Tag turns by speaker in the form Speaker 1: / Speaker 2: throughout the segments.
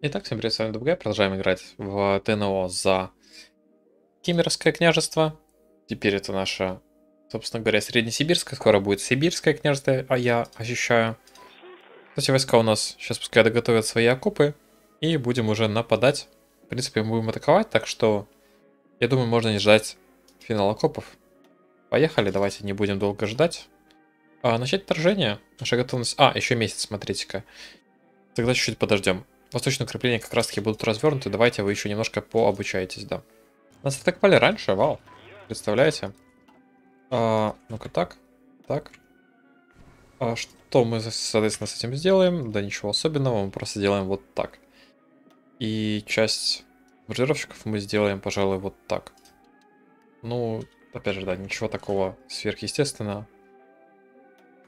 Speaker 1: Итак, всем привет, с вами Дубгай. Продолжаем играть в ТНО за Кемеровское княжество. Теперь это наше, собственно говоря, Среднесибирское. Скоро будет Сибирское княжество, а я ощущаю. Кстати, войска у нас сейчас пускай доготовят свои окопы. И будем уже нападать. В принципе, мы будем атаковать, так что я думаю, можно не ждать финала окопов. Поехали, давайте не будем долго ждать. А, начать вторжение. Наша готовность... А, еще месяц, смотрите-ка. Тогда чуть-чуть подождем. Восточные укрепления как раз таки будут развернуты. Давайте вы еще немножко пообучаетесь, да. Нас атаковали раньше, вау. Представляете? А, Ну-ка так. Так. А что мы, соответственно, с этим сделаем? Да ничего особенного, мы просто делаем вот так. И часть бомбардировщиков мы сделаем, пожалуй, вот так. Ну, опять же, да, ничего такого сверхъестественного.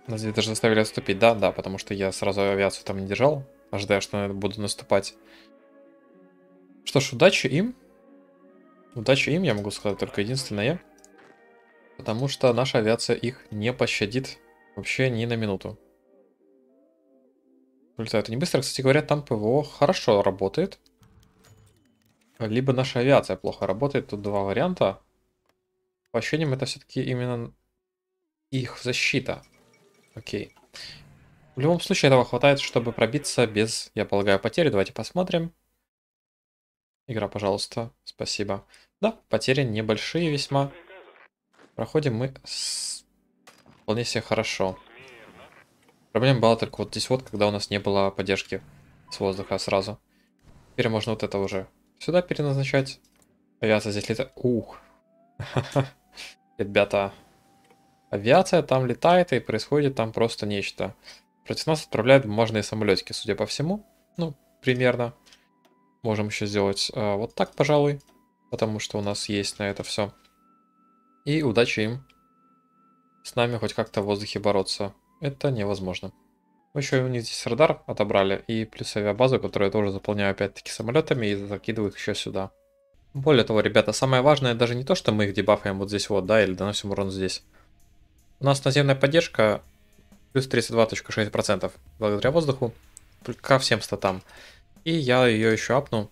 Speaker 1: Нас даже заставили отступить, да, да, потому что я сразу авиацию там не держал ожидая, что я буду наступать. Что ж, удачи им. Удачи им, я могу сказать только единственное. Потому что наша авиация их не пощадит вообще ни на минуту. Улетают не быстро. Кстати говоря, там ПВО хорошо работает. Либо наша авиация плохо работает. Тут два варианта. По ощущениям, это все-таки именно их защита. Окей. В любом случае этого хватает, чтобы пробиться без, я полагаю, потери. Давайте посмотрим. Игра, пожалуйста. Спасибо. Да, потери небольшие весьма. Проходим мы с... вполне себе хорошо. Проблема была только вот здесь вот, когда у нас не было поддержки с воздуха сразу. Теперь можно вот это уже сюда переназначать. Авиация здесь летает. Ух. Ребята. Авиация там летает и происходит там просто нечто. Против нас отправляют бумажные самолетики, судя по всему. Ну, примерно. Можем еще сделать э, вот так, пожалуй. Потому что у нас есть на это все. И удачи им с нами хоть как-то в воздухе бороться. Это невозможно. Еще у них здесь радар отобрали. И плюс авиабазу, которую я тоже заполняю опять-таки самолетами и закидываю их еще сюда. Более того, ребята, самое важное даже не то, что мы их дебафаем вот здесь вот, да, или доносим урон здесь. У нас наземная поддержка плюс 32.6% благодаря воздуху ко всем статам. И я ее еще апну.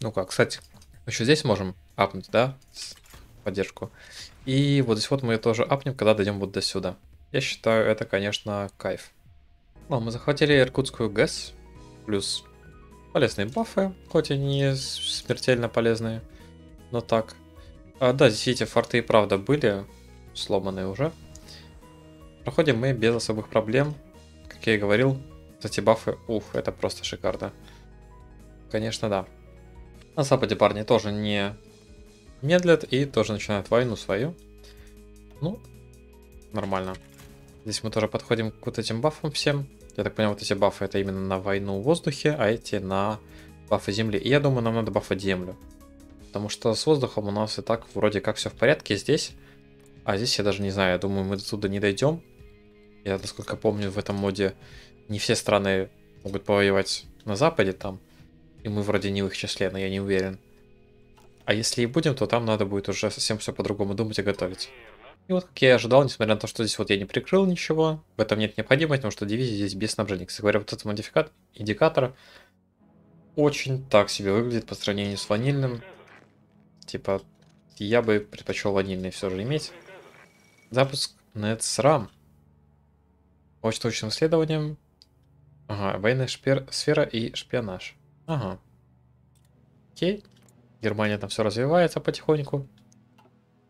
Speaker 1: Ну как, кстати, еще здесь можем апнуть, да, поддержку. И вот здесь вот мы ее тоже апнем, когда дойдем вот до сюда. Я считаю, это, конечно, кайф. Ну, мы захватили Иркутскую ГЭС, плюс полезные бафы, хоть и не смертельно полезные, но так. А, да, здесь эти форты и правда были сломанные уже. Проходим мы без особых проблем. Как я и говорил, эти бафы, ух, это просто шикарно. Конечно, да. На западе парни тоже не медлят и тоже начинают войну свою. Ну, нормально. Здесь мы тоже подходим к вот этим бафам всем. Я так понял, вот эти бафы это именно на войну в воздухе, а эти на бафы земли. И я думаю, нам надо бафать землю. Потому что с воздухом у нас и так вроде как все в порядке здесь. А здесь я даже не знаю, я думаю, мы до туда не дойдем. Я, насколько помню, в этом моде не все страны могут повоевать на Западе там. И мы вроде не в их числе, но я не уверен. А если и будем, то там надо будет уже совсем все по-другому думать и готовить. И вот как я и ожидал, несмотря на то, что здесь вот я не прикрыл ничего, в этом нет необходимости, потому что дивизия здесь без снабжения. Кстати говоря, вот этот модификат, индикатор очень так себе выглядит по сравнению с ванильным. Типа, я бы предпочел ванильный все же иметь. Запуск NetSRAM. Очень точным исследованием. Ага, военная шпер... сфера и шпионаж. Ага. Окей. Германия там все развивается потихоньку.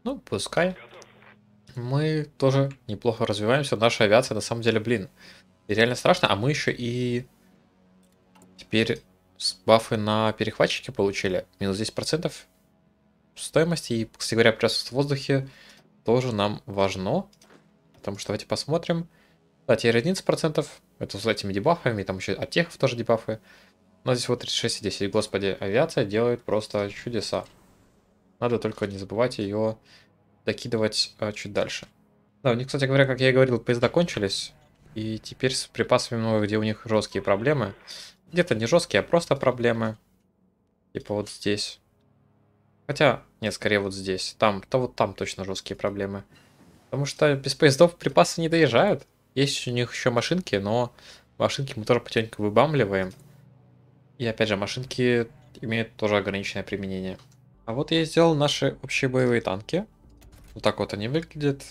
Speaker 1: Ну, пускай. Мы тоже неплохо развиваемся. Наша авиация на самом деле, блин, реально страшно. А мы еще и теперь бафы на перехватчики получили. Минус 10% стоимости. И, кстати говоря, присутствие в воздухе тоже нам важно. Потому что давайте посмотрим. Да, теперь 11%. Это с этими дебафами, там еще от техов тоже дебафы. Но здесь вот 36 и 10. Господи, авиация делает просто чудеса. Надо только не забывать ее докидывать а, чуть дальше. Да, у них, кстати говоря, как я и говорил, поезда кончились. И теперь с припасами много, где у них жесткие проблемы. Где-то не жесткие, а просто проблемы. Типа вот здесь. Хотя, нет, скорее вот здесь. Там, то вот там точно жесткие проблемы. Потому что без поездов припасы не доезжают. Есть у них еще машинки, но машинки мы тоже потихоньку выбамливаем. И опять же, машинки имеют тоже ограниченное применение. А вот я сделал наши общие боевые танки. Вот так вот они выглядят.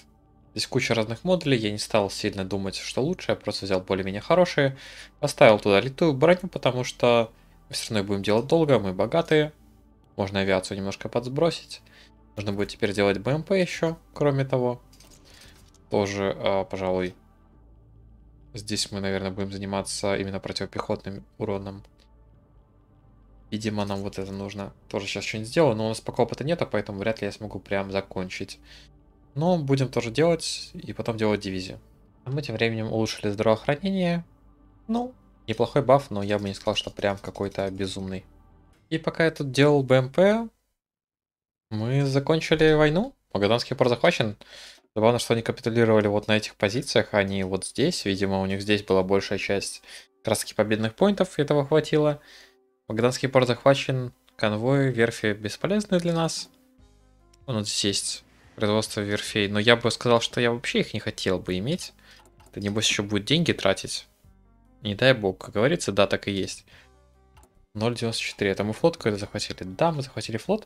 Speaker 1: Здесь куча разных модулей, я не стал сильно думать, что лучше, я просто взял более-менее хорошие. Поставил туда литую броню, потому что мы все равно будем делать долго, мы богатые. Можно авиацию немножко подсбросить. Нужно будет теперь делать БМП еще, кроме того. Тоже, э, пожалуй, здесь мы, наверное, будем заниматься именно противопехотным уроном. Видимо, нам вот это нужно. Тоже сейчас что-нибудь сделаю, но у нас пока опыта нету, поэтому вряд ли я смогу прям закончить. Но будем тоже делать и потом делать дивизию. А мы тем временем улучшили здравоохранение. Ну, неплохой баф, но я бы не сказал, что прям какой-то безумный. И пока я тут делал БМП, мы закончили войну. Магаданский порт захвачен. Забавно, что они капитулировали вот на этих позициях, а не вот здесь. Видимо, у них здесь была большая часть краски победных поинтов, этого хватило. Магаданский порт захвачен, конвой, верфи бесполезны для нас. У нас здесь есть производство верфей, но я бы сказал, что я вообще их не хотел бы иметь. Это небось еще будет деньги тратить. Не дай бог, как говорится, да, так и есть. 0.94, это мы флот какой-то захватили? Да, мы захватили флот.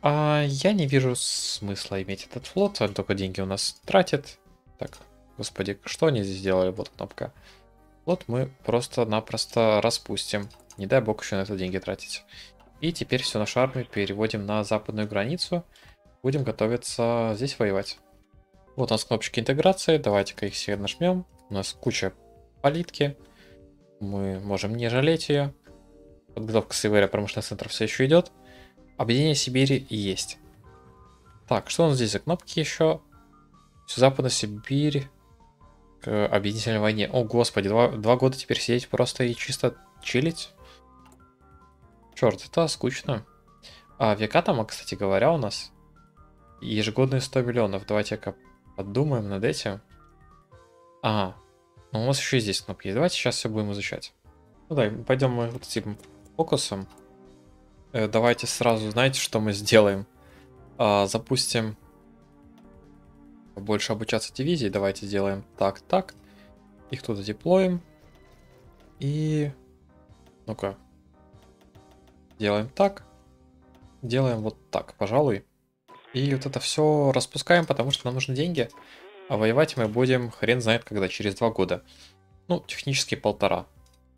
Speaker 1: А я не вижу смысла иметь этот флот, он только деньги у нас тратит. Так, господи, что они здесь сделали? Вот кнопка. Флот мы просто-напросто распустим. Не дай бог еще на это деньги тратить. И теперь всю нашу армию переводим на западную границу. Будем готовиться здесь воевать. Вот у нас кнопочки интеграции. Давайте-ка их все нажмем. У нас куча политки. Мы можем не жалеть ее. Подготовка СВР промышленных центров все еще идет. Объединение Сибири есть. Так, что у нас здесь за кнопки еще? Западная Сибирь к объединительной войне. О, господи, два, два года теперь сидеть просто и чисто чилить? Черт, это скучно. А века там, кстати говоря, у нас ежегодные 100 миллионов. Давайте-ка подумаем над этим. Ага. Ну, у нас еще здесь кнопки. Давайте сейчас все будем изучать. Ну да, пойдем мы вот этим фокусом. Э, давайте сразу, знаете, что мы сделаем? А, запустим больше обучаться дивизии. Давайте сделаем так, так. Их туда деплоим. И... Ну-ка, Делаем так. Делаем вот так, пожалуй. И вот это все распускаем, потому что нам нужны деньги. А воевать мы будем хрен знает когда, через два года. Ну, технически полтора.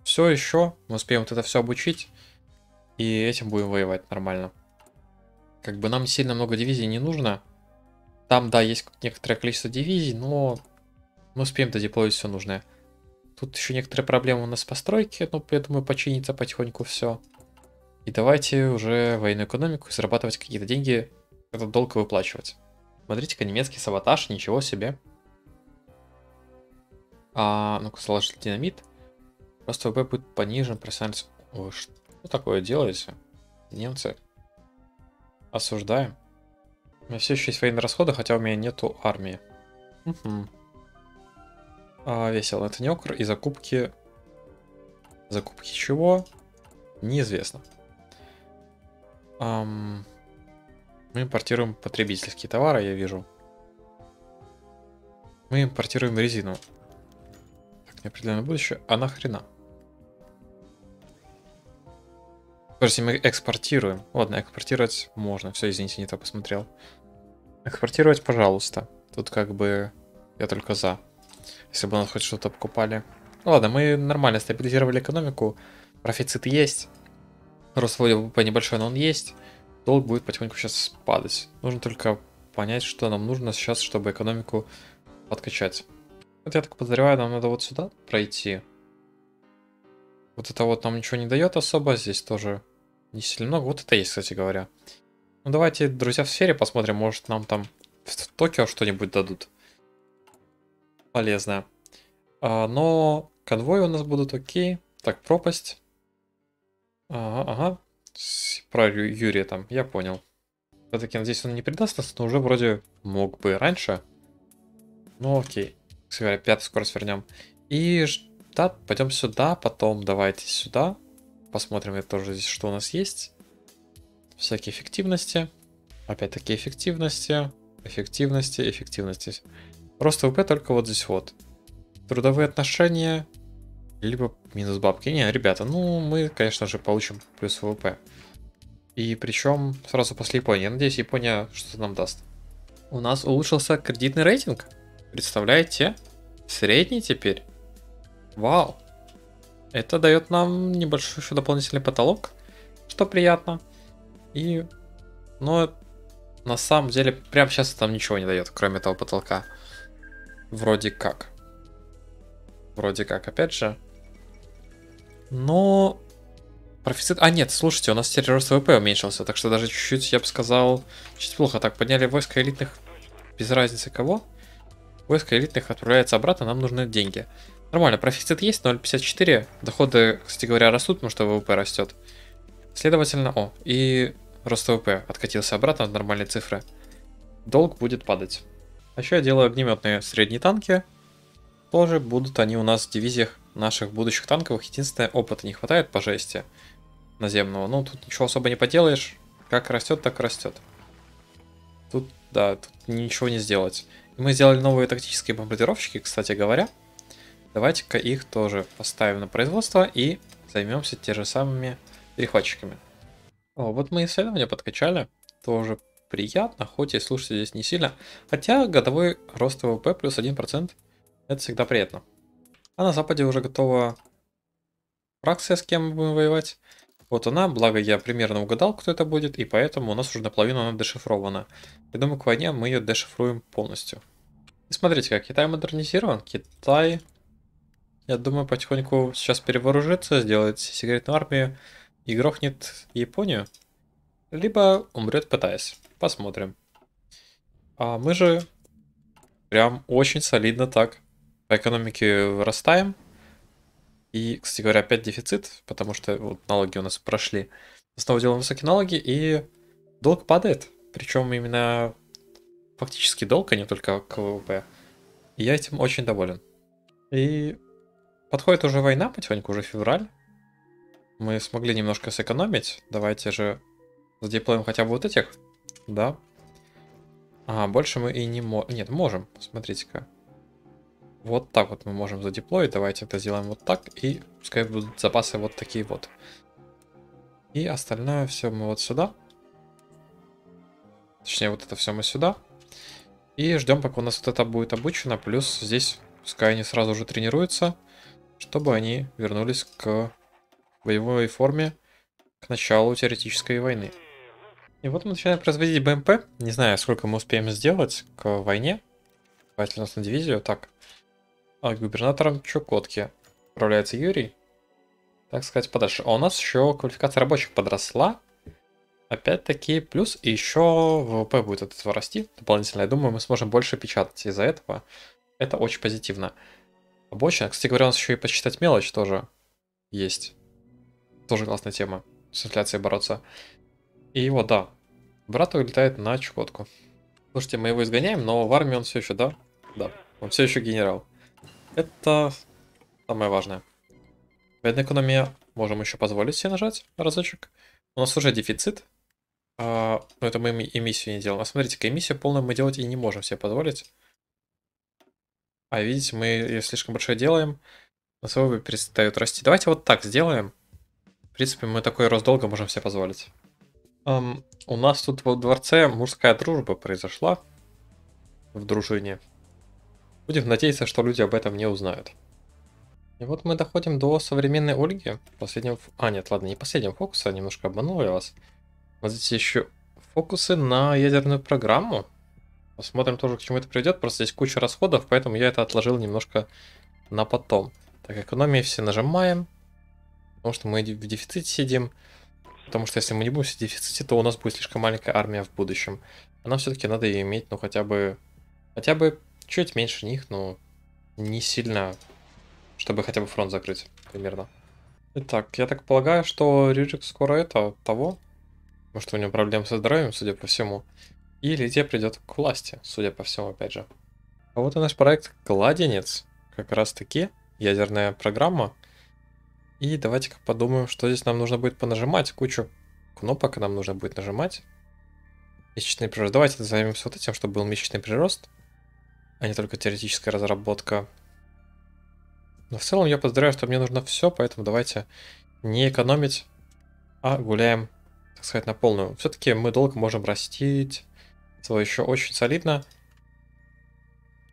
Speaker 1: Все еще мы успеем вот это все обучить. И этим будем воевать нормально. Как бы нам сильно много дивизий не нужно. Там, да, есть некоторое количество дивизий, но мы успеем додеплоить все нужное. Тут еще некоторые проблемы у нас постройки, но я думаю, починится потихоньку все. И давайте уже военную экономику и зарабатывать какие-то деньги, этот долг выплачивать. Смотрите-ка, немецкий саботаж, ничего себе. А, ну-ка, динамит. Просто ВП будет понижен, профессиональность. Вы что такое делаете? Немцы. Осуждаем. У меня все еще есть военные расходы, хотя у меня нету армии. Угу. А, весело. Это не окр. И закупки... Закупки чего? Неизвестно. Um, мы импортируем потребительские товары, я вижу. Мы импортируем резину. Так, неопределенное будущее. А нахрена? Подожди, мы экспортируем. Ладно, экспортировать можно. Все, извините, не то посмотрел. Экспортировать, пожалуйста. Тут как бы я только за. Если бы нас хоть что-то покупали. Ладно, мы нормально стабилизировали экономику. Профицит есть. Рост по небольшой, но он есть. Долг будет потихоньку сейчас падать. Нужно только понять, что нам нужно сейчас, чтобы экономику подкачать. Вот я так подозреваю, нам надо вот сюда пройти. Вот это вот нам ничего не дает особо. Здесь тоже не сильно много. Вот это есть, кстати говоря. Ну давайте, друзья, в сфере посмотрим. Может нам там в Токио что-нибудь дадут. Полезное. А, но конвой у нас будут окей. Так, пропасть. Ага, ага. Про Юрия там, я понял. Все-таки, надеюсь, он не предаст нас, но уже вроде мог бы раньше. Ну окей. Пятую скорость вернем. И да, пойдем сюда, потом давайте сюда. Посмотрим это тоже здесь, что у нас есть. Всякие эффективности. Опять-таки эффективности, эффективности, эффективности. Просто ВП только вот здесь вот. Трудовые отношения. Либо минус бабки. Не, ребята, ну мы, конечно же, получим плюс ВВП. И причем сразу после Японии. Я надеюсь, Япония что-то нам даст. У нас улучшился кредитный рейтинг. Представляете? Средний теперь. Вау. Это дает нам небольшой еще дополнительный потолок, что приятно. И, но на самом деле, прямо сейчас там ничего не дает, кроме этого потолка. Вроде как. Вроде как, опять же. Но... Профицит... А, нет, слушайте, у нас теперь рост ВП уменьшился, так что даже чуть-чуть, я бы сказал, чуть плохо. Так, подняли войска элитных, без разницы кого. Войска элитных отправляется обратно, нам нужны деньги. Нормально, профицит есть, 0.54. Доходы, кстати говоря, растут, потому что ВВП растет. Следовательно, о, и рост ВВП откатился обратно в нормальные цифры. Долг будет падать. А еще я делаю огнеметные средние танки. Тоже будут они у нас в дивизиях наших будущих танковых. Единственное, опыта не хватает по жести наземного. Ну, тут ничего особо не поделаешь. Как растет, так растет. Тут, да, тут ничего не сделать. Мы сделали новые тактические бомбардировщики, кстати говоря. Давайте-ка их тоже поставим на производство и займемся те же самыми перехватчиками. О, вот мы исследования подкачали. Тоже приятно, хоть и слушайте здесь не сильно. Хотя годовой рост ВВП плюс 1% это всегда приятно. А на западе уже готова фракция, с кем мы будем воевать. Вот она, благо я примерно угадал, кто это будет, и поэтому у нас уже наполовину она дешифрована. Я думаю, к войне мы ее дешифруем полностью. И смотрите, как Китай модернизирован. Китай я думаю, потихоньку сейчас перевооружится, сделает секретную армию и грохнет Японию. Либо умрет пытаясь. Посмотрим. А мы же прям очень солидно так по экономике вырастаем. И, кстати говоря, опять дефицит, потому что вот налоги у нас прошли. Снова делаем высокие налоги, и долг падает. Причем именно фактически долг, а не только КВП. И я этим очень доволен. И Подходит уже война, потихоньку уже февраль. Мы смогли немножко сэкономить. Давайте же задеплоим хотя бы вот этих. Да. А, больше мы и не можем. Нет, можем. Смотрите-ка. Вот так вот мы можем задеплоить. Давайте это сделаем вот так. И пускай будут запасы вот такие вот. И остальное все мы вот сюда. Точнее, вот это все мы сюда. И ждем, пока у нас вот это будет обучено. Плюс здесь пускай они сразу же тренируются чтобы они вернулись к боевой форме к началу теоретической войны. И вот мы начинаем производить БМП. Не знаю, сколько мы успеем сделать к войне. Хватит у нас на дивизию. Так. А губернатором Чукотки управляется Юрий. Так сказать, подальше. А у нас еще квалификация рабочих подросла. Опять-таки, плюс и еще ВВП будет от этого расти дополнительно. Я думаю, мы сможем больше печатать из-за этого. Это очень позитивно. Обочина. Кстати говоря, у нас еще и посчитать мелочь тоже есть. Тоже классная тема. С инфляцией бороться. И вот, да. Брат улетает на Чукотку. Слушайте, мы его изгоняем, но в армии он все еще, да? Да. Он все еще генерал. Это самое важное. Военная экономия можем еще позволить себе нажать разочек. У нас уже дефицит. А, но это мы эмиссию не делаем. А смотрите-ка, эмиссию полную мы делать и не можем себе позволить. А видите, мы ее слишком большой делаем, на свой перестают расти. Давайте вот так сделаем. В принципе, мы такой рост долго можем себе позволить. Um, у нас тут во дворце мужская дружба произошла. В дружине. Будем надеяться, что люди об этом не узнают. И вот мы доходим до современной Ольги. Последнего... А, нет, ладно, не последнего фокуса, немножко обманул я вас. Вот здесь еще фокусы на ядерную программу. Посмотрим тоже, к чему это приведет. Просто здесь куча расходов, поэтому я это отложил немножко на потом. Так, экономии все нажимаем. Потому что мы в дефиците сидим. Потому что если мы не будем в дефиците, то у нас будет слишком маленькая армия в будущем. А нам все-таки надо ее иметь, ну, хотя бы... Хотя бы чуть меньше них, но не сильно, чтобы хотя бы фронт закрыть, примерно. Итак, я так полагаю, что Рюрик скоро это, того. Может, у него проблемы со здоровьем, судя по всему. И Лидия придет к власти, судя по всему, опять же. А вот и наш проект Кладенец. Как раз таки ядерная программа. И давайте-ка подумаем, что здесь нам нужно будет понажимать. Кучу кнопок нам нужно будет нажимать. Месячный прирост. Давайте займемся вот этим, чтобы был месячный прирост, а не только теоретическая разработка. Но в целом я поздравляю, что мне нужно все, поэтому давайте не экономить, а гуляем, так сказать, на полную. Все-таки мы долго можем растить, свое еще очень солидно.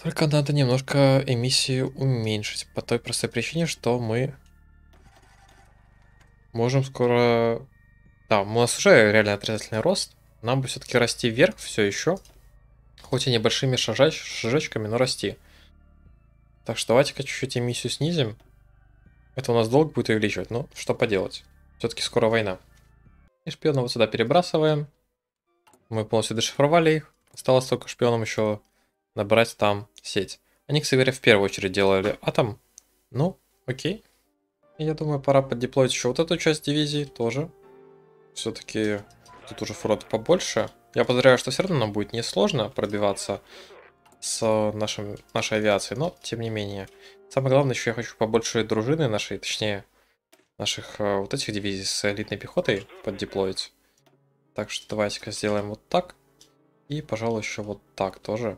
Speaker 1: Только надо немножко эмиссию уменьшить, по той простой причине, что мы можем скоро... Да, у нас уже реально отрицательный рост. Нам бы все-таки расти вверх все еще. Хоть и небольшими шажач, шажочками, но расти. Так что давайте-ка чуть-чуть эмиссию снизим. Это у нас долг будет увеличивать. Ну, что поделать. Все-таки скоро война. И шпиона вот сюда перебрасываем. Мы полностью дешифровали их. Осталось только шпионам еще набрать там сеть. Они, кстати говоря, в первую очередь делали атом. Ну, окей. Я думаю, пора поддеплоить еще вот эту часть дивизии тоже. Все-таки тут уже фронт побольше. Я подозреваю, что все равно нам будет несложно пробиваться с нашим, нашей авиацией, но тем не менее. Самое главное, еще я хочу побольше дружины нашей, точнее, наших э, вот этих дивизий с элитной пехотой поддеплоить. Так что давайте-ка сделаем вот так. И, пожалуй, еще вот так тоже.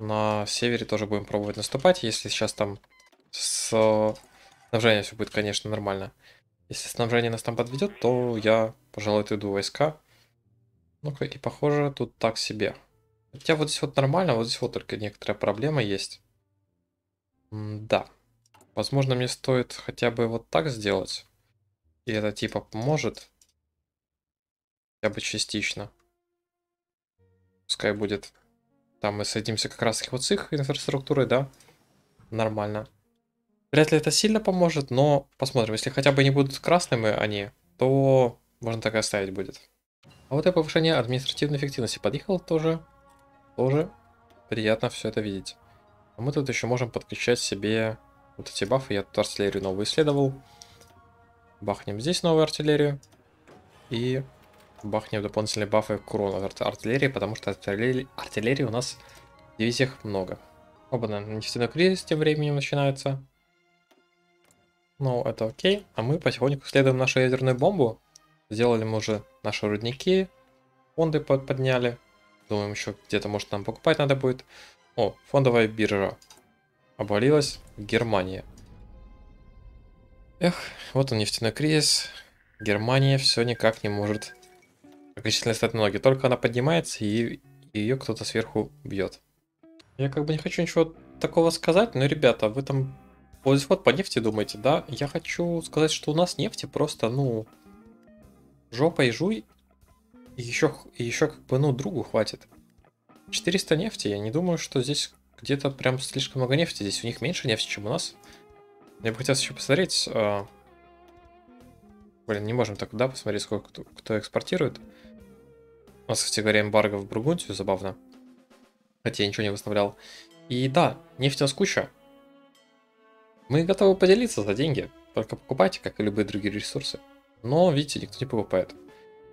Speaker 1: На севере тоже будем пробовать наступать, если сейчас там с снабжением все будет, конечно, нормально. Если снабжение нас там подведет, то я, пожалуй, отойду войска. Ну-ка, и похоже, тут так себе. Хотя вот здесь вот нормально, вот здесь вот только некоторая проблема есть. М да. Возможно, мне стоит хотя бы вот так сделать. И это типа поможет. Хотя бы частично. Пускай будет. Там мы садимся как раз вот с их инфраструктурой, да? Нормально. Вряд ли это сильно поможет, но посмотрим. Если хотя бы не будут красными они, то можно так и оставить будет. А вот и повышение административной эффективности подъехал тоже. Тоже приятно все это видеть. А мы тут еще можем подключать себе вот эти бафы. Я тут артиллерию новую исследовал. Бахнем здесь новую артиллерию. И бахнем дополнительные бафы к урону от артиллерии, потому что артиллерии, артиллерии у нас в дивизиях много. Оба, нефтяной кризис тем временем начинается. Ну, это окей. А мы потихоньку следуем нашу ядерную бомбу. Сделали мы уже наши рудники. Фонды подняли. Думаем, еще где-то, может, нам покупать надо будет. О, фондовая биржа. Обвалилась Германия. Эх, вот он нефтяной кризис. Германия все никак не может окончательно стать ноги. Только она поднимается, и ее кто-то сверху бьет. Я как бы не хочу ничего такого сказать, но, ребята, вы там вот по нефти думаете, да? Я хочу сказать, что у нас нефти просто, ну, жопа и жуй. И еще, и еще как бы, ну, другу хватит. 400 нефти, я не думаю, что здесь где-то прям слишком много нефти. Здесь у них меньше нефти, чем у нас. Мне бы хотелось еще посмотреть. А... Блин, не можем так, да, посмотреть, сколько кто, кто экспортирует. У нас, кстати говоря, эмбарго в Бургундию, забавно. Хотя я ничего не выставлял. И да, нефти у нас куча. Мы готовы поделиться за деньги, только покупайте, как и любые другие ресурсы. Но, видите, никто не покупает.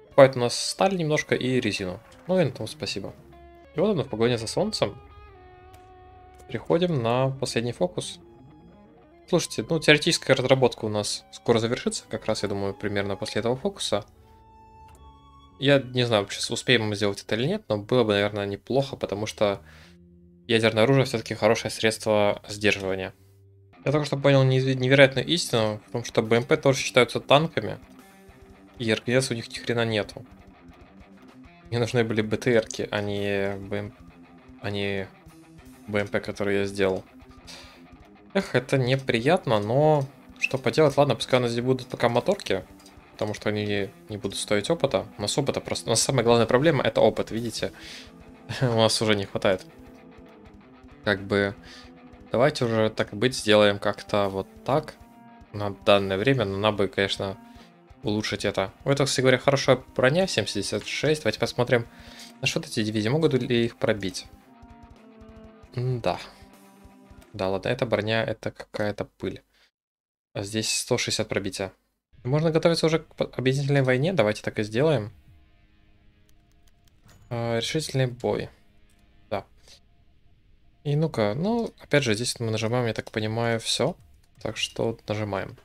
Speaker 1: Покупает у нас сталь немножко и резину. Ну и на том спасибо. И вот он в погоне за солнцем. Переходим на последний фокус. Слушайте, ну теоретическая разработка у нас скоро завершится, как раз, я думаю, примерно после этого фокуса. Я не знаю, сейчас успеем мы сделать это или нет, но было бы, наверное, неплохо, потому что ядерное оружие все-таки хорошее средство сдерживания. Я только что понял невероятную истину, в том, что БМП тоже считаются танками, и РГС у них ни хрена нету. Мне нужны были БТРки, а не, БМ... а не БМП, которые я сделал. Эх, это неприятно, но что поделать, ладно, пускай у нас здесь будут пока моторки, потому что они не будут стоить опыта. У нас опыта просто... У нас самая главная проблема это опыт, видите? у нас уже не хватает. Как бы Давайте уже так быть, сделаем как-то вот так на данное время, но надо бы, конечно, улучшить это. У этого, кстати говоря, хорошая броня, 76. Давайте посмотрим, на что эти дивизии, могут ли их пробить. Да. Да, ладно, эта броня, это какая-то пыль. А здесь 160 пробития. Можно готовиться уже к объединительной войне, давайте так и сделаем. А, решительный бой. И ну-ка, ну, опять же, здесь мы нажимаем, я так понимаю, все. Так что нажимаем.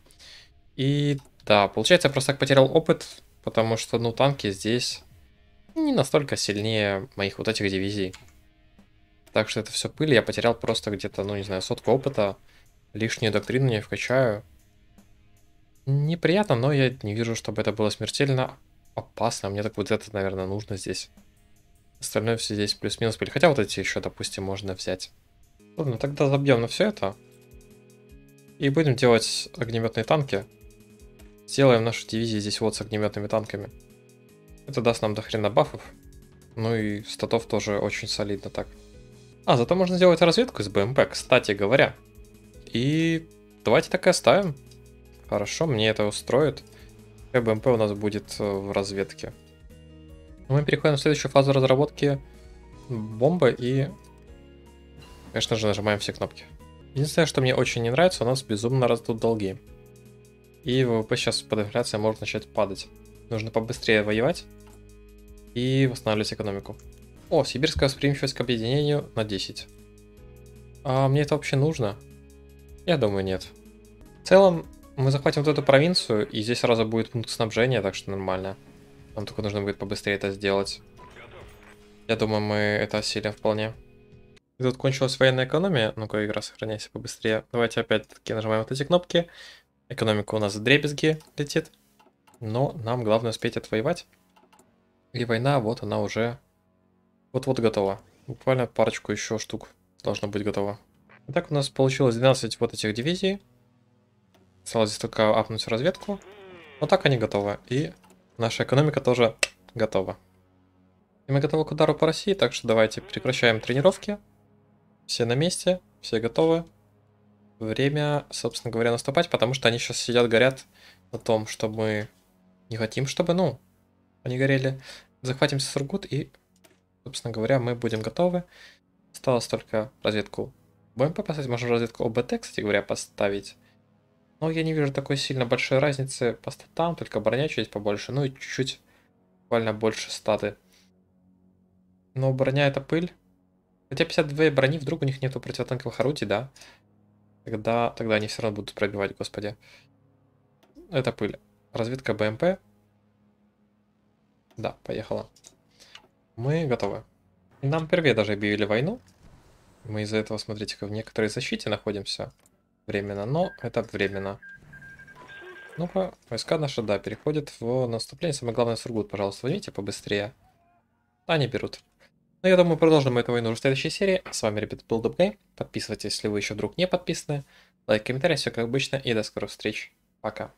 Speaker 1: И да, получается, я просто так потерял опыт, потому что, ну, танки здесь не настолько сильнее моих вот этих дивизий. Так что это все пыль, я потерял просто где-то, ну, не знаю, сотку опыта. лишнюю доктрину не вкачаю. Неприятно, но я не вижу, чтобы это было смертельно опасно. Мне так вот это, наверное, нужно здесь. Остальное все здесь плюс-минус были. Хотя вот эти еще, допустим, можно взять. Ладно, тогда забьем на все это. И будем делать огнеметные танки. Сделаем нашу дивизию здесь вот с огнеметными танками. Это даст нам до хрена бафов. Ну и статов тоже очень солидно так. А, зато можно сделать разведку из БМП, кстати говоря. И давайте так и оставим. Хорошо, мне это устроит. БМП у нас будет э, в разведке. Мы переходим в следующую фазу разработки бомбы и, конечно же, нажимаем все кнопки. Единственное, что мне очень не нравится, у нас безумно растут долги. И ВВП сейчас под инфляцией может начать падать. Нужно побыстрее воевать и восстанавливать экономику. О, сибирская восприимчивость к объединению на 10. А мне это вообще нужно? Я думаю, нет. В целом, мы захватим вот эту провинцию, и здесь сразу будет пункт снабжения, так что нормально. Нам только нужно будет побыстрее это сделать. Я думаю, мы это осилим вполне. И тут кончилась военная экономия. Ну-ка, игра, сохраняйся побыстрее. Давайте опять-таки нажимаем вот эти кнопки. Экономика у нас в дребезги летит. Но нам главное успеть отвоевать. И война, вот она уже вот-вот готова. Буквально парочку еще штук должно быть готово. Итак, у нас получилось 12 вот этих дивизий. Осталось здесь только апнуть разведку. Вот так они готовы. И наша экономика тоже готова. И мы готовы к удару по России, так что давайте прекращаем тренировки. Все на месте, все готовы. Время, собственно говоря, наступать, потому что они сейчас сидят, горят на том, что мы не хотим, чтобы, ну, они горели. Захватим Сургут и, собственно говоря, мы будем готовы. Осталось только разведку БМП поставить, можно разведку ОБТ, кстати говоря, поставить. Но я не вижу такой сильно большой разницы по статам, только броня чуть побольше, ну и чуть-чуть буквально больше статы. Но броня это пыль. Хотя 52 брони, вдруг у них нету противотанковых орудий, да? Тогда, тогда они все равно будут пробивать, господи. Это пыль. Разведка БМП. Да, поехала. Мы готовы. Нам впервые даже объявили войну. Мы из-за этого, смотрите-ка, в некоторой защите находимся временно, но это временно. Ну-ка, войска наши, да, переходят в наступление. Самое главное, Сургут, пожалуйста, возьмите побыстрее. Они берут. Ну, я думаю, продолжим эту войну в следующей серии. С вами, ребята, был Дубгей. Подписывайтесь, если вы еще вдруг не подписаны. Лайк, комментарий, все как обычно. И до скорых встреч. Пока.